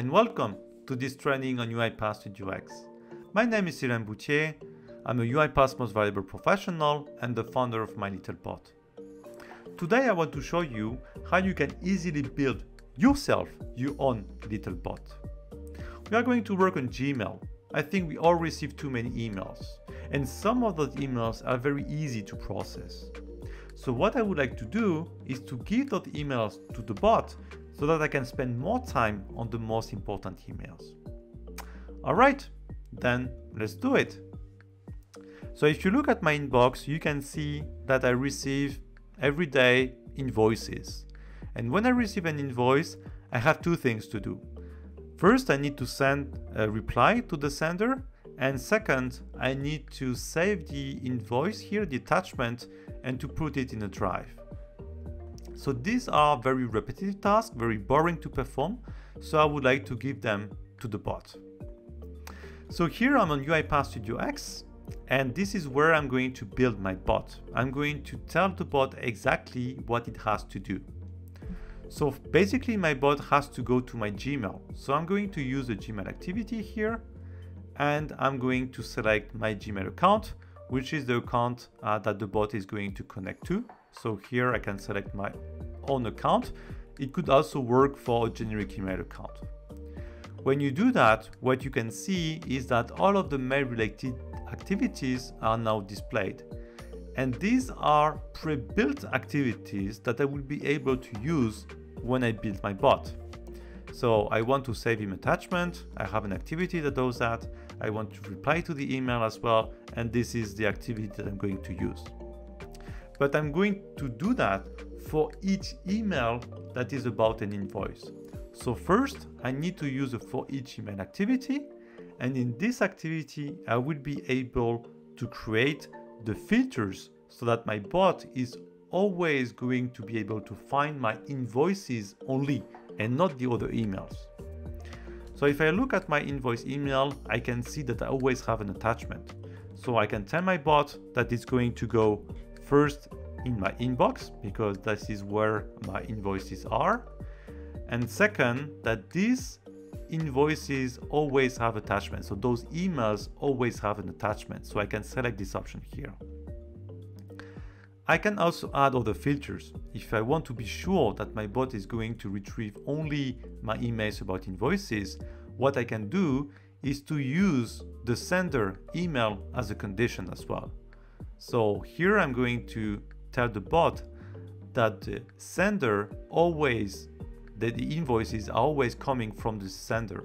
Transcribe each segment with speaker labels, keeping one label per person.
Speaker 1: and welcome to this training on UiPath Studio X. My name is Sylvain Boutié. I'm a UiPath Most Valuable Professional and the founder of My Little Bot. Today I want to show you how you can easily build yourself your own little bot. We are going to work on Gmail. I think we all receive too many emails and some of those emails are very easy to process. So what I would like to do is to give those emails to the bot so that I can spend more time on the most important emails. All right, then let's do it. So if you look at my inbox, you can see that I receive every day invoices. And when I receive an invoice, I have two things to do. First, I need to send a reply to the sender. And second, I need to save the invoice here, the attachment, and to put it in a drive. So these are very repetitive tasks, very boring to perform. So I would like to give them to the bot. So here I'm on UiPath Studio X and this is where I'm going to build my bot. I'm going to tell the bot exactly what it has to do. So basically my bot has to go to my Gmail. So I'm going to use a Gmail activity here and I'm going to select my Gmail account, which is the account uh, that the bot is going to connect to. So here I can select my own account. It could also work for a generic email account. When you do that, what you can see is that all of the mail related activities are now displayed. And these are pre-built activities that I will be able to use when I build my bot. So I want to save him attachment. I have an activity that does that. I want to reply to the email as well. And this is the activity that I'm going to use. But I'm going to do that for each email that is about an invoice. So first, I need to use a for each email activity. And in this activity, I will be able to create the filters so that my bot is always going to be able to find my invoices only and not the other emails. So if I look at my invoice email, I can see that I always have an attachment. So I can tell my bot that it's going to go first in my inbox because this is where my invoices are. And second, that these invoices always have attachments. So those emails always have an attachment. So I can select this option here. I can also add other filters. If I want to be sure that my bot is going to retrieve only my emails about invoices, what I can do is to use the sender email as a condition as well. So here I'm going to tell the bot that the sender always, that the invoices are always coming from the sender.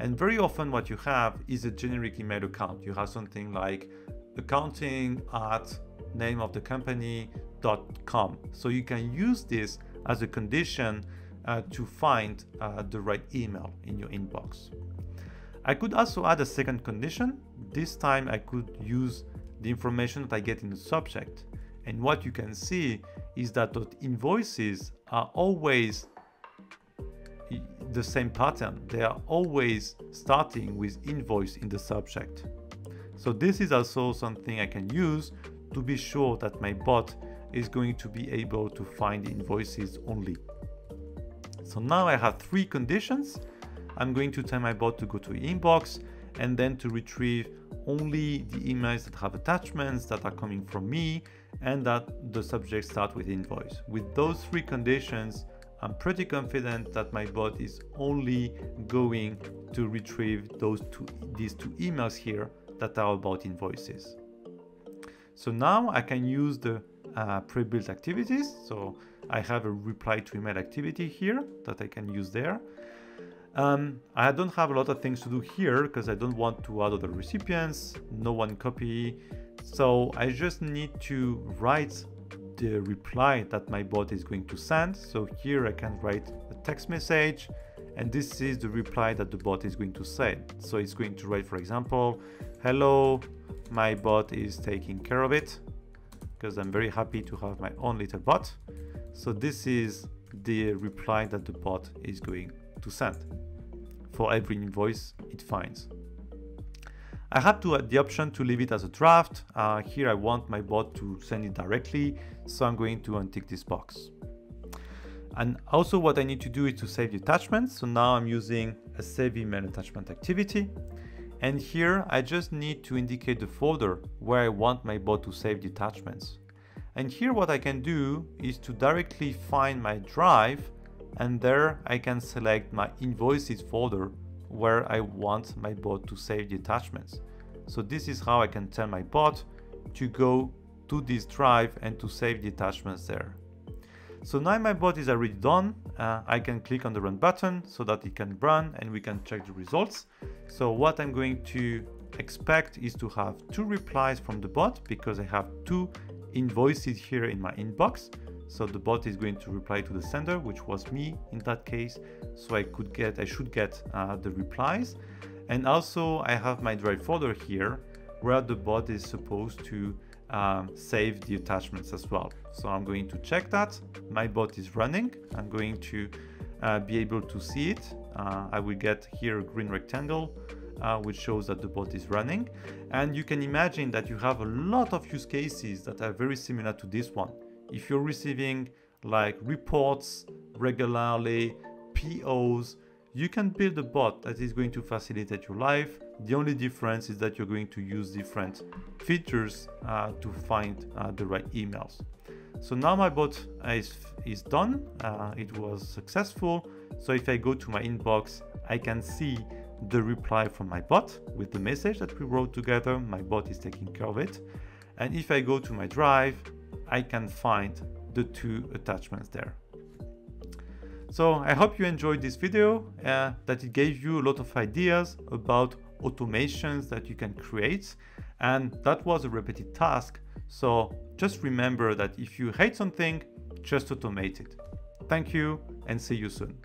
Speaker 1: And very often what you have is a generic email account. You have something like accounting at name of the company.com. So you can use this as a condition uh, to find uh, the right email in your inbox. I could also add a second condition. This time I could use the information that I get in the subject. And what you can see is that the invoices are always the same pattern. They are always starting with invoice in the subject. So this is also something I can use to be sure that my bot is going to be able to find invoices only. So now I have three conditions. I'm going to tell my bot to go to inbox and then to retrieve only the emails that have attachments that are coming from me and that the subject start with invoice. With those three conditions, I'm pretty confident that my bot is only going to retrieve those two, these two emails here that are about invoices. So now I can use the uh, pre-built activities. So I have a reply to email activity here that I can use there. Um, I don't have a lot of things to do here because I don't want to add other recipients, no one copy. So I just need to write the reply that my bot is going to send. So here I can write a text message and this is the reply that the bot is going to send. So it's going to write, for example, hello, my bot is taking care of it because I'm very happy to have my own little bot. So this is the reply that the bot is going to send for every invoice it finds. I have to add the option to leave it as a draft. Uh, here I want my bot to send it directly, so I'm going to untick this box. And also what I need to do is to save the attachments. So now I'm using a save email attachment activity. And here I just need to indicate the folder where I want my bot to save the attachments. And here what I can do is to directly find my drive and there I can select my invoices folder where I want my bot to save the attachments. So this is how I can tell my bot to go to this drive and to save the attachments there. So now my bot is already done. Uh, I can click on the run button so that it can run and we can check the results. So what I'm going to expect is to have two replies from the bot because I have two invoices here in my inbox. So the bot is going to reply to the sender, which was me in that case. So I could get, I should get uh, the replies. And also I have my drive folder here where the bot is supposed to um, save the attachments as well. So I'm going to check that. My bot is running. I'm going to uh, be able to see it. Uh, I will get here a green rectangle uh, which shows that the bot is running. And you can imagine that you have a lot of use cases that are very similar to this one. If you're receiving like reports regularly, POs, you can build a bot that is going to facilitate your life. The only difference is that you're going to use different features uh, to find uh, the right emails. So now my bot is, is done. Uh, it was successful. So if I go to my inbox, I can see the reply from my bot with the message that we wrote together. My bot is taking care of it. And if I go to my drive, I can find the two attachments there. So I hope you enjoyed this video, uh, that it gave you a lot of ideas about automations that you can create. And that was a repeated task. So just remember that if you hate something, just automate it. Thank you and see you soon.